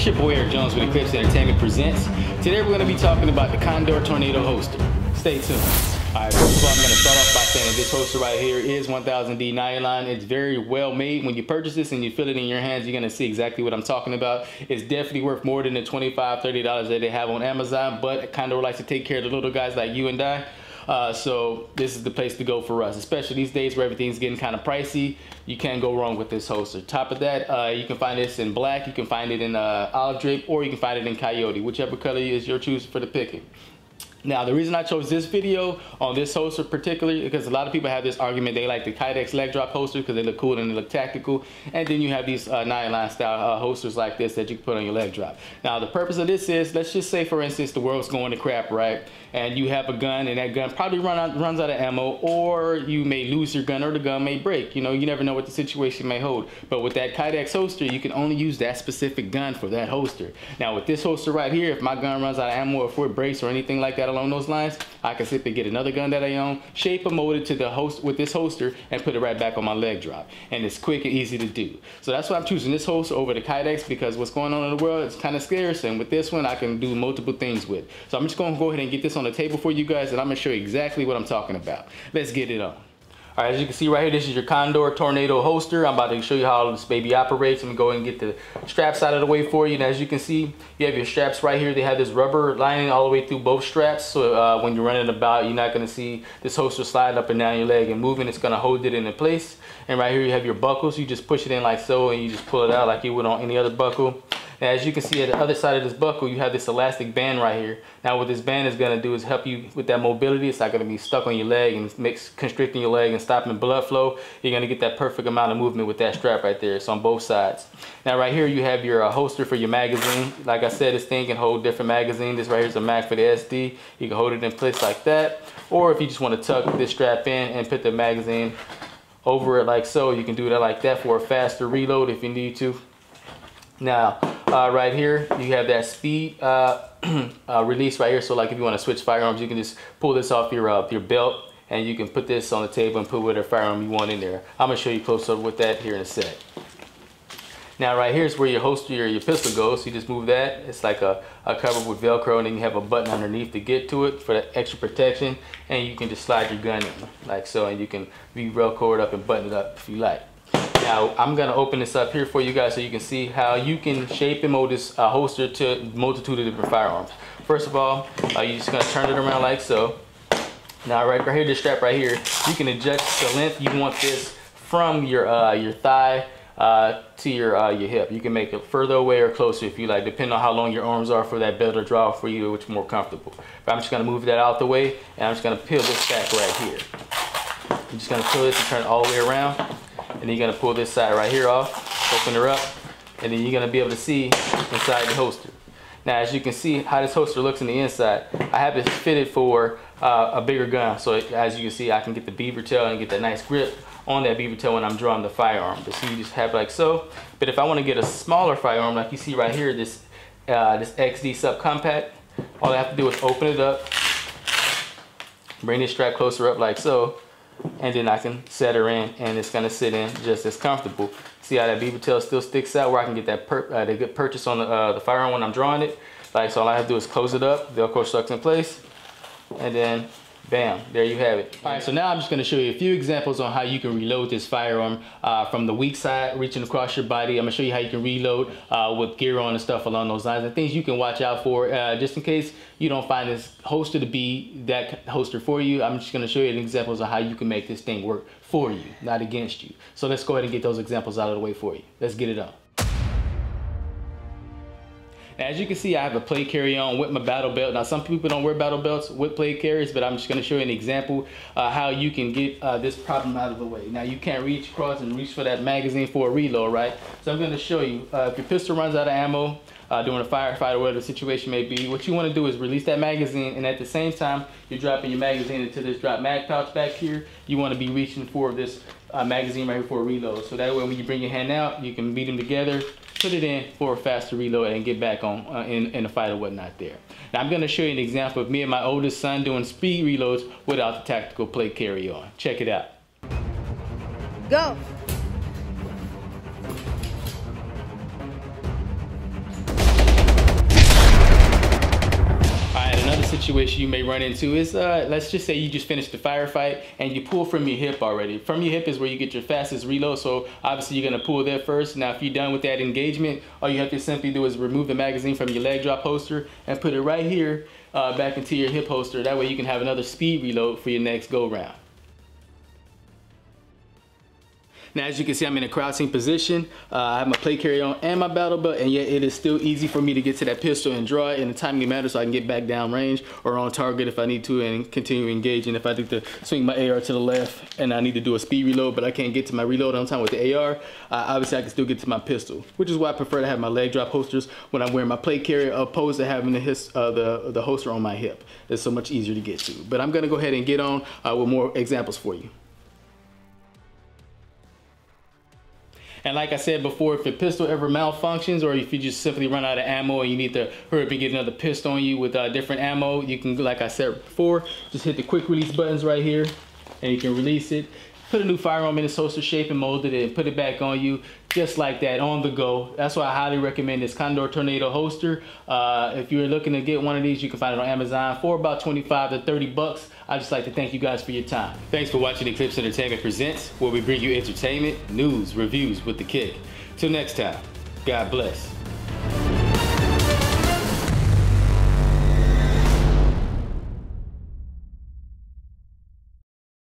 it's your boy Eric Jones with Eclipse Entertainment Presents. Today we're going to be talking about the Condor Tornado Holster. Stay tuned. Alright, first of all, I'm going to start off by saying that this holster right here is 1000D nylon. It's very well made. When you purchase this and you feel it in your hands, you're going to see exactly what I'm talking about. It's definitely worth more than the $25, $30 that they have on Amazon, but Condor likes to take care of the little guys like you and I. Uh, so this is the place to go for us, especially these days where everything's getting kind of pricey. You can't go wrong with this holster. Top of that, uh, you can find this in black, you can find it in uh, olive drip, or you can find it in coyote, whichever color is your choice for the picking. Now, the reason I chose this video on this holster particularly, because a lot of people have this argument, they like the Kydex leg drop holster because they look cool and they look tactical. And then you have these uh, nylon style uh, holsters like this that you can put on your leg drop. Now, the purpose of this is, let's just say for instance, the world's going to crap, right? And you have a gun and that gun probably run out, runs out of ammo or you may lose your gun or the gun may break. You know, you never know what the situation may hold. But with that Kydex holster, you can only use that specific gun for that holster. Now, with this holster right here, if my gun runs out of ammo or if it breaks or anything like that, along those lines, I can simply get another gun that I own, shape and mold it to the host with this holster and put it right back on my leg drop. And it's quick and easy to do. So that's why I'm choosing this holster over the Kydex because what's going on in the world is kind of scarce. And with this one, I can do multiple things with. So I'm just going to go ahead and get this on the table for you guys and I'm going to show you exactly what I'm talking about. Let's get it on. All right, as you can see right here, this is your Condor Tornado holster. I'm about to show you how this baby operates. Let me go and get the straps out of the way for you. And as you can see, you have your straps right here. They have this rubber lining all the way through both straps. So uh, when you're running about, you're not gonna see this holster slide up and down your leg and moving. It's gonna hold it in place. And right here, you have your buckles. You just push it in like so, and you just pull it out like you would on any other buckle. Now, as you can see at the other side of this buckle, you have this elastic band right here. Now, what this band is gonna do is help you with that mobility. It's not gonna be stuck on your leg and makes constricting your leg and stopping blood flow. You're gonna get that perfect amount of movement with that strap right there. It's on both sides. Now, right here, you have your uh, holster for your magazine. Like I said, this thing can hold different magazines. This right here is a mag for the XD. You can hold it in place like that. Or if you just wanna tuck this strap in and put the magazine over it like so, you can do that like that for a faster reload if you need to. Now, uh, right here, you have that speed uh, uh, release right here. So like if you want to switch firearms, you can just pull this off your, uh, your belt and you can put this on the table and put whatever firearm you want in there. I'm gonna show you close up with that here in a sec. Now right here is where your holster, your, your pistol goes. So you just move that. It's like a, a cover with Velcro and then you have a button underneath to get to it for that extra protection. And you can just slide your gun in like so and you can be Velcro it up and button it up if you like. Now I'm gonna open this up here for you guys so you can see how you can shape and mold this uh, holster to multitude of different firearms. First of all, uh, you're just gonna turn it around like so. Now right, right here, this strap right here, you can adjust the length you want this from your uh, your thigh uh, to your uh, your hip. You can make it further away or closer if you like, depending on how long your arms are for that better draw for you, which is more comfortable. But I'm just gonna move that out the way, and I'm just gonna peel this back right here. I'm just gonna peel this and turn it all the way around and then you're gonna pull this side right here off, open her up, and then you're gonna be able to see inside the holster. Now, as you can see how this holster looks in the inside, I have it fitted for uh, a bigger gun. So as you can see, I can get the beaver tail and get that nice grip on that beaver tail when I'm drawing the firearm. But see, you just have like so. But if I wanna get a smaller firearm, like you see right here, this, uh, this XD subcompact, all I have to do is open it up, bring this strap closer up like so, and then I can set her in and it's gonna sit in just as comfortable. See how that beaver tail still sticks out where I can get that per uh, the good purchase on the, uh, the firearm when I'm drawing it. Like so all I have to do is close it up, the Velcro stuck in place, and then Bam, there you have it. All right, so now I'm just gonna show you a few examples on how you can reload this firearm uh, from the weak side, reaching across your body. I'm gonna show you how you can reload uh, with gear on and stuff along those lines and things you can watch out for uh, just in case you don't find this holster to be that holster for you. I'm just gonna show you examples of how you can make this thing work for you, not against you. So let's go ahead and get those examples out of the way for you. Let's get it on. As you can see, I have a plate carry on with my battle belt. Now, some people don't wear battle belts with plate carriers, but I'm just gonna show you an example uh, how you can get uh, this problem out of the way. Now, you can't reach across and reach for that magazine for a reload, right? So I'm gonna show you, uh, if your pistol runs out of ammo, uh, a firefight or whatever the situation may be, what you want to do is release that magazine and at the same time you're dropping your magazine into this drop mag pouch back here. You want to be reaching for this uh, magazine right here for a reload. So that way when you bring your hand out, you can beat them together put it in for a faster reload and get back on uh, in, in a fight or whatnot there. Now I'm going to show you an example of me and my oldest son doing speed reloads without the tactical plate carry on. Check it out. Go. Situation you may run into is, uh, let's just say you just finished the firefight and you pull from your hip already. From your hip is where you get your fastest reload, so obviously you're gonna pull there first. Now, if you're done with that engagement, all you have to simply do is remove the magazine from your leg drop holster and put it right here uh, back into your hip holster. That way you can have another speed reload for your next go round. Now, as you can see, I'm in a crouching position. Uh, I have my plate carrier on and my battle belt, and yet it is still easy for me to get to that pistol and draw it in a timely manner so I can get back down range or on target if I need to and continue engaging. If I need to swing my AR to the left and I need to do a speed reload, but I can't get to my reload on time with the AR, uh, obviously I can still get to my pistol, which is why I prefer to have my leg drop holsters when I'm wearing my plate carrier opposed to having the, his, uh, the, the holster on my hip. It's so much easier to get to. But I'm gonna go ahead and get on uh, with more examples for you. And like I said before, if your pistol ever malfunctions or if you just simply run out of ammo and you need to hurry up and get another pistol on you with uh, different ammo, you can, like I said before, just hit the quick release buttons right here and you can release it put a new firearm in its holster shape and molded it and put it back on you just like that on the go. That's why I highly recommend this Condor Tornado holster. Uh, if you're looking to get one of these, you can find it on Amazon for about 25 to 30 bucks. I'd just like to thank you guys for your time. Thanks for watching Eclipse Entertainment Presents, where we bring you entertainment, news, reviews with the kick. Till next time, God bless.